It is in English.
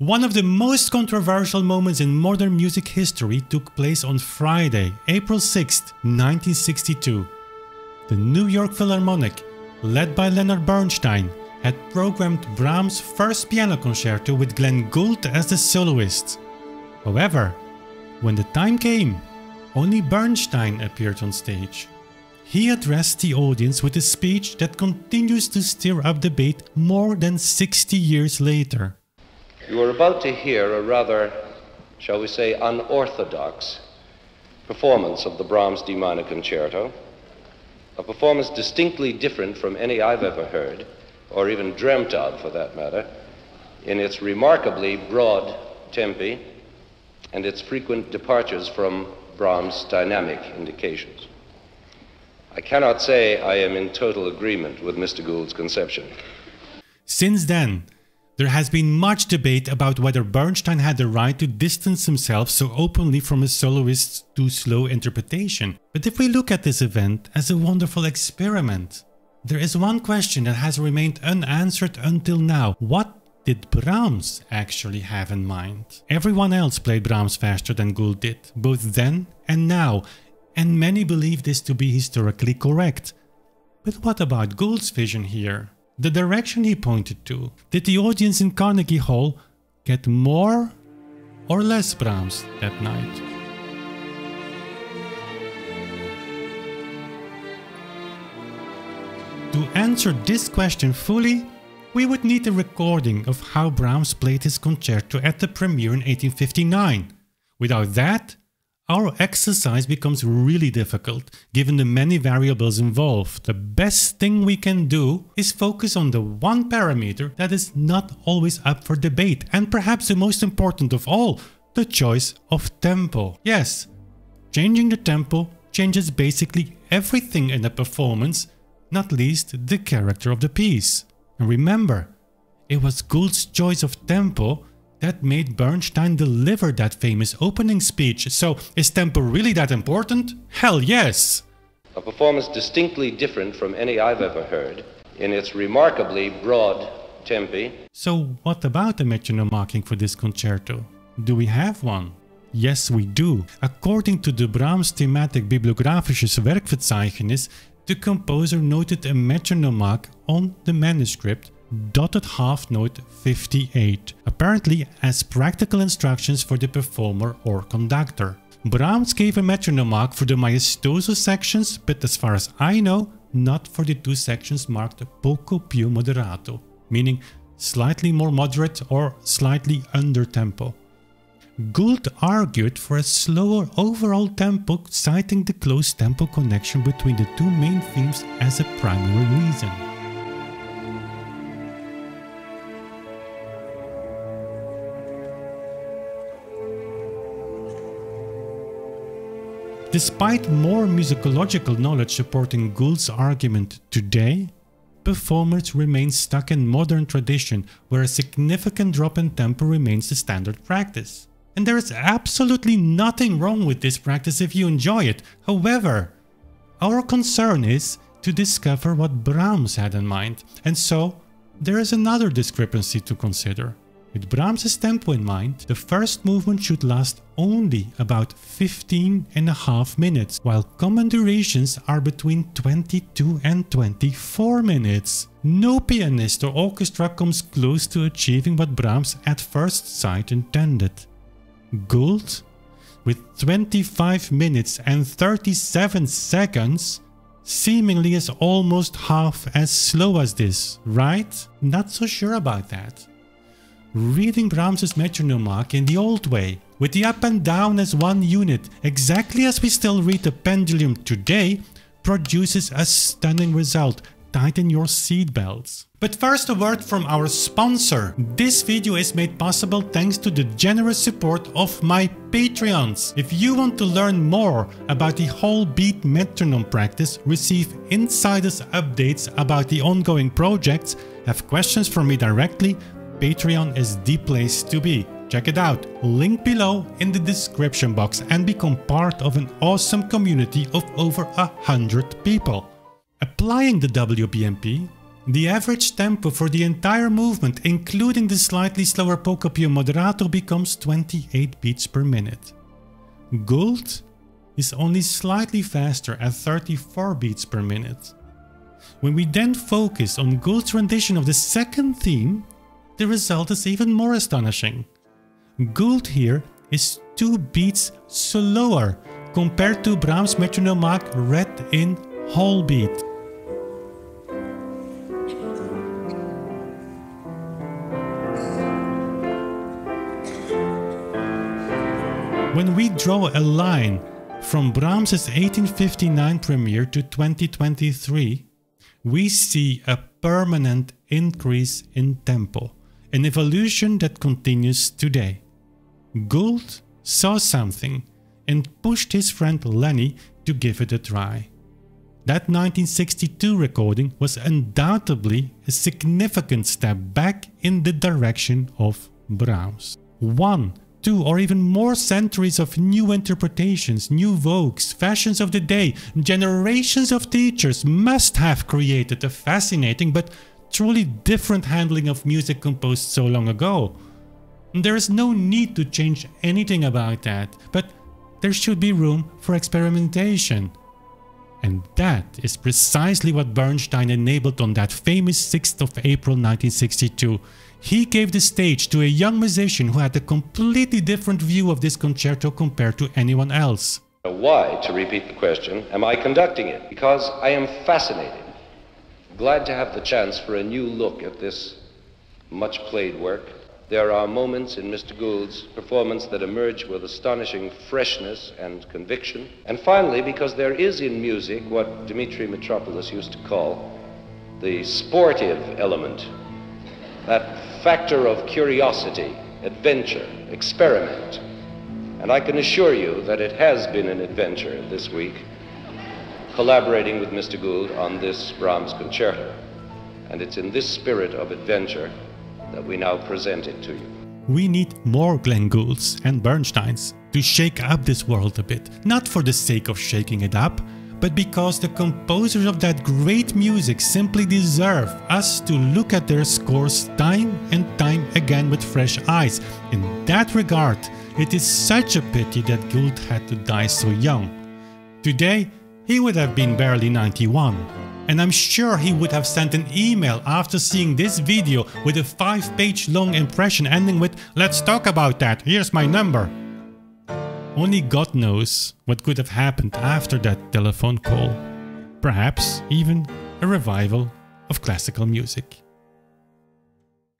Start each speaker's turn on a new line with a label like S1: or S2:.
S1: One of the most controversial moments in modern music history took place on Friday, April 6, 1962. The New York Philharmonic, led by Leonard Bernstein, had programmed Brahms' first piano concerto with Glenn Gould as the soloist. However, when the time came, only Bernstein appeared on stage. He addressed the audience with a speech that continues to stir up debate more than 60 years later.
S2: You are about to hear a rather, shall we say, unorthodox performance of the Brahms D minor concerto, a performance distinctly different from any I've ever heard, or even dreamt of for that matter, in its remarkably broad tempi and its frequent departures from Brahms' dynamic indications. I cannot say I am in total agreement with Mr. Gould's conception.
S1: Since then, there has been much debate about whether Bernstein had the right to distance himself so openly from a soloist's too slow interpretation. But if we look at this event as a wonderful experiment, there is one question that has remained unanswered until now. What did Brahms actually have in mind? Everyone else played Brahms faster than Gould did, both then and now, and many believe this to be historically correct. But what about Gould's vision here? The direction he pointed to? Did the audience in Carnegie Hall get more or less Brahms that night? To answer this question fully, we would need a recording of how Brahms played his concerto at the premiere in 1859. Without that, our exercise becomes really difficult given the many variables involved. The best thing we can do is focus on the one parameter that is not always up for debate and perhaps the most important of all, the choice of tempo. Yes, changing the tempo changes basically everything in a performance, not least the character of the piece. And remember, it was Gould's choice of tempo that made Bernstein deliver that famous opening speech. So, is tempo really that important? Hell yes!
S2: A performance distinctly different from any I've ever heard, in its remarkably broad tempi.
S1: So, what about the metronome marking for this concerto? Do we have one? Yes, we do. According to the Brahms Thematic Bibliographisches Werkverzeichnis, the composer noted a metronome mark on the manuscript dotted half note 58, apparently as practical instructions for the performer or conductor. Brahms gave a metronome mark for the maestoso sections, but as far as I know, not for the two sections marked poco più moderato, meaning slightly more moderate or slightly under tempo. Gould argued for a slower overall tempo, citing the close tempo connection between the two main themes as a primary reason. Despite more musicological knowledge supporting Gould's argument today, performers remain stuck in modern tradition where a significant drop in tempo remains the standard practice. And there is absolutely nothing wrong with this practice if you enjoy it. However, our concern is to discover what Brahms had in mind, and so there is another discrepancy to consider. With Brahms' tempo in mind, the first movement should last only about 15 and a half minutes, while common durations are between 22 and 24 minutes. No pianist or orchestra comes close to achieving what Brahms at first sight intended. Gould, with 25 minutes and 37 seconds, seemingly is almost half as slow as this, right? Not so sure about that reading Brahms' metronome mark in the old way, with the up and down as one unit, exactly as we still read the pendulum today, produces a stunning result. Tighten your seatbelts. But first a word from our sponsor. This video is made possible thanks to the generous support of my Patreons. If you want to learn more about the whole beat metronome practice, receive insiders updates about the ongoing projects, have questions from me directly, Patreon is the place to be. Check it out, link below in the description box and become part of an awesome community of over a hundred people. Applying the WBMP The average tempo for the entire movement, including the slightly slower poco più moderato, becomes 28 beats per minute. Gould is only slightly faster at 34 beats per minute. When we then focus on Gould's rendition of the second theme, the result is even more astonishing. Gould here is 2 beats slower compared to Brahms' metronome mark read in whole beat. When we draw a line from Brahms' 1859 premiere to 2023, we see a permanent increase in tempo, an evolution that continues today. Gould saw something and pushed his friend Lenny to give it a try. That 1962 recording was undoubtedly a significant step back in the direction of Brahms. One two or even more centuries of new interpretations, new vogues, fashions of the day, generations of teachers must have created a fascinating but truly different handling of music composed so long ago. There is no need to change anything about that, but there should be room for experimentation. And that is precisely what Bernstein enabled on that famous 6th of April 1962 he gave the stage to a young musician who had a completely different view of this concerto compared to anyone else.
S2: Why, to repeat the question, am I conducting it? Because I am fascinated, glad to have the chance for a new look at this much played work. There are moments in Mr. Gould's performance that emerge with astonishing freshness and conviction. And finally, because there is in music what Dimitri Mitropoulos used to call the sportive element, that factor of curiosity, adventure, experiment. And I can assure you that it has been an adventure this week, collaborating with Mr. Gould on this Brahms concerto. And it's in this spirit of adventure that we now present it to you.
S1: We need more Glenn Goulds and Bernsteins to shake up this world a bit, not for the sake of shaking it up, but because the composers of that great music simply deserve us to look at their scores time and time again with fresh eyes. In that regard, it is such a pity that Gould had to die so young. Today, he would have been barely 91. And I'm sure he would have sent an email after seeing this video with a 5 page long impression ending with Let's talk about that, here's my number. Only God knows what could have happened after that telephone call. Perhaps even a revival of classical music.